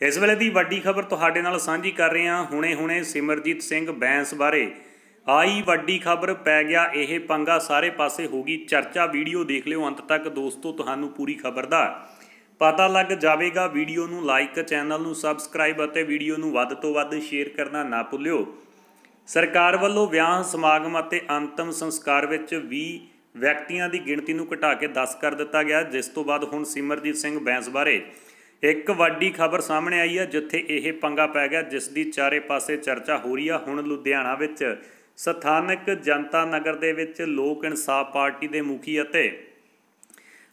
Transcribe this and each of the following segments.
ਇਸ ਵੇਲੇ ਦੀ ਵੱਡੀ ਖਬਰ ਤੁਹਾਡੇ ਨਾਲ ਸਾਂਝੀ ਕਰ ਰਹੇ ਹਾਂ। ਹੁਣੇ-ਹੁਣੇ ਸਿਮਰਜੀਤ ਸਿੰਘ ਬੈਂਸ ਬਾਰੇ ਆਈ ਵੱਡੀ ਖਬਰ ਪੈ ਗਿਆ। ਇਹ ਪੰਗਾ ਸਾਰੇ ਪਾਸੇ ਹੋ ਗਈ। ਚਰਚਾ ਵੀਡੀਓ ਦੇਖ ਲਿਓ। ਅੰਤ ਤੱਕ ਦੋਸਤੋ, ਤੁਹਾਨੂੰ ਪੂਰੀ ਖਬਰ ਦਾ ਪਤਾ ਲੱਗ ਜਾਵੇਗਾ। ਵੀਡੀਓ ਨੂੰ ਲਾਈਕ, ਚੈਨਲ ਨੂੰ ਸਬਸਕ੍ਰਾਈਬ ਅਤੇ ਵੀਡੀਓ ਨੂੰ ਵੱਧ ਤੋਂ ਵੱਧ ਸ਼ੇਅਰ ਕਰਨਾ ਨਾ ਭੁੱਲਿਓ। ਸਰਕਾਰ ਵੱਲੋਂ ਵਿਆਹ ਸਮਾਗਮ ਅਤੇ ਅੰਤਮ ਸੰਸਕਾਰ ਵਿੱਚ 20 ਵਿਅਕਤੀਆਂ ਦੀ ਗਿਣਤੀ ਨੂੰ ਘਟਾ ਕੇ 10 ਕਰ ਦਿੱਤਾ ਗਿਆ। ਜਿਸ ਤੋਂ ਬਾਅਦ ਹੁਣ ਸਿਮਰਜੀਤ ਸਿੰਘ ਬੈਂਸ ਬਾਰੇ ਇੱਕ ਵੱਡੀ ਖਬਰ ਸਾਹਮਣੇ ਆਈ ਹੈ ਜਿੱਥੇ ਇਹ ਪੰਗਾ ਪੈ ਗਿਆ ਜਿਸ ਦੀ ਚਾਰੇ ਪਾਸੇ ਚਰਚਾ ਹੋ ਰਹੀ ਆ। ਹੁਣ ਲੁਧਿਆਣਾ ਵਿੱਚ ਸਥਾਨਕ ਜਨਤਾ ਨਗਰ ਦੇ ਵਿੱਚ ਲੋਕ ਇਨਸਾਫ ਪਾਰਟੀ ਦੇ ਮੁਖੀ ਅਤੇ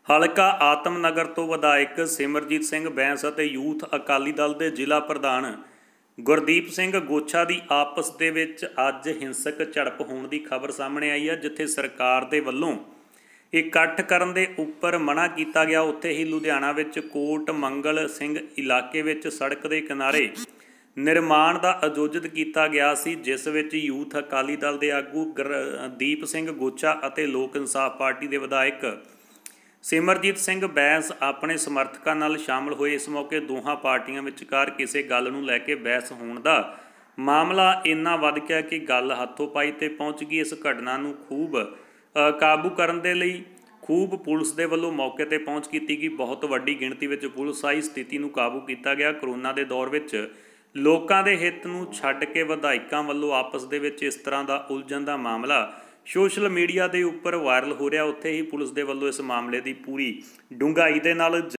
ਹਲਕਾ ਆਤਮ ਨਗਰ ਤੋਂ ਵਿਧਾਇਕ ਸਿਮਰਜੀਤ ਸਿੰਘ ਬੈਂਸ ਅਤੇ ਯੂਥ ਅਕਾਲੀ ਦਲ ਦੇ ਜ਼ਿਲ੍ਹਾ ਪ੍ਰਧਾਨ ਗੁਰਦੀਪ ਸਿੰਘ ਗੋਛਾ ਦੀ ਆਪਸ ਦੇ ਵਿੱਚ ਅੱਜ ਹਿੰਸਕ ਝੜਪ ਹੋਣ ਦੀ ਖਬਰ ਸਾਹਮਣੇ ਆਈ ਹੈ ਜਿੱਥੇ ਸਰਕਾਰ ਦੇ ਵੱਲੋਂ ਇਕੱਠ ਕਰਨ ਦੇ ਉੱਪਰ ਮਨਾ ਕੀਤਾ ਗਿਆ। ਉੱਥੇ ਹੀ ਲੁਧਿਆਣਾ ਵਿੱਚ ਕੋਟ ਮੰਗਲ ਸਿੰਘ ਇਲਾਕੇ ਵਿੱਚ ਸੜਕ ਦੇ ਕਿਨਾਰੇ ਨਿਰਮਾਣ ਦਾ ਆਯੋਜਿਤ ਕੀਤਾ ਗਿਆ ਸੀ, ਜਿਸ ਵਿੱਚ ਯੂਥ ਅਕਾਲੀ ਦਲ ਦੇ ਆਗੂ ਦੀਪ ਸਿੰਘ ਗੋਚਾ ਅਤੇ ਲੋਕ ਇਨਸਾਫ ਪਾਰਟੀ ਦੇ ਵਿਧਾਇਕ ਸਿਮਰਜੀਤ ਸਿੰਘ ਬੈਂਸ ਆਪਣੇ ਸਮਰਥਕਾਂ ਨਾਲ ਸ਼ਾਮਲ ਹੋਏ। ਇਸ ਮੌਕੇ ਦੋਹਾਂ ਪਾਰਟੀਆਂ ਵਿਚਕਾਰ ਕਿਸੇ ਗੱਲ ਨੂੰ ਲੈ ਕੇ ਬਹਿਸ ਹੋਣ ਦਾ ਮਾਮਲਾ ਇੰਨਾ ਵੱਧ ਗਿਆ ਕਿ ਗੱਲ ਹੱਥੋਂ ਪਾਈ ਤੇ ਪਹੁੰਚ ਗਈ। ਇਸ ਘਟਨਾ ਨੂੰ ਖੂਬ ਕਾਬੂ ਕਰਨ ਦੇ ਲਈ ਖੂਬ ਪੁਲਿਸ ਦੇ ਵੱਲੋਂ ਮੌਕੇ ਤੇ ਪਹੁੰਚ ਕੀਤੀ ਗਈ। ਬਹੁਤ ਵੱਡੀ ਗਿਣਤੀ ਵਿੱਚ ਪੁਲਿਸ ਆਈ। ਸਥਿਤੀ ਨੂੰ ਕਾਬੂ ਕੀਤਾ ਗਿਆ। ਕਰੋਨਾ ਦੇ ਦੌਰ ਵਿੱਚ ਲੋਕਾਂ ਦੇ ਹਿੱਤ ਨੂੰ ਛੱਡ ਕੇ ਵਿਧਾਇਕਾਂ ਵੱਲੋਂ ਆਪਸ ਦੇ ਵਿੱਚ ਇਸ ਤਰ੍ਹਾਂ ਦਾ ਉਲਝਣ ਦਾ ਮਾਮਲਾ ਸੋਸ਼ਲ ਮੀਡੀਆ ਦੇ ਉੱਪਰ ਵਾਇਰਲ ਹੋ ਰਿਹਾ। ਉੱਥੇ ਹੀ ਪੁਲਿਸ ਦੇ ਵੱਲੋਂ ਇਸ ਮਾਮਲੇ ਦੀ ਪੂਰੀ ਡੂੰਘਾਈ ਦੇ ਨਾਲ